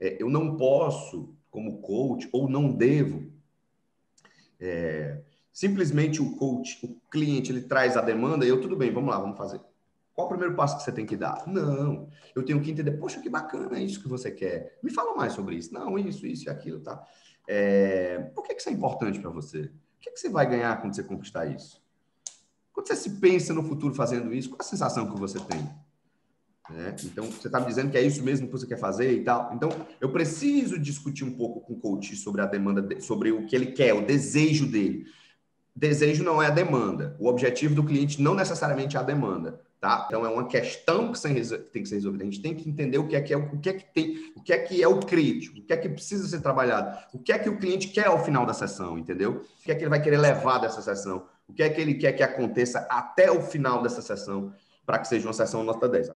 é, eu não posso, como coach, ou não devo, é, simplesmente o coach, o cliente, ele traz a demanda e eu, tudo bem, vamos lá, vamos fazer. Qual o primeiro passo que você tem que dar? Não, eu tenho que entender, poxa, que bacana isso que você quer. Me fala mais sobre isso. Não, isso, isso e aquilo, tá? É, por que, que isso é importante para você? O que, que você vai ganhar quando você conquistar isso? Quando você se pensa no futuro fazendo isso, qual a sensação que você tem? É, então, você está me dizendo que é isso mesmo que você quer fazer e tal. Então, eu preciso discutir um pouco com o coach sobre a demanda, sobre o que ele quer, o desejo dele. Desejo não é a demanda. O objetivo do cliente não necessariamente é a demanda. Tá? Então é uma questão que tem que ser resolvida. A gente tem que entender o que é que é o que é que tem, o que é que é o crítico, o que é que precisa ser trabalhado, o que é que o cliente quer ao final da sessão, entendeu? O que é que ele vai querer levar dessa sessão, o que é que ele quer que aconteça até o final dessa sessão para que seja uma sessão nota 10.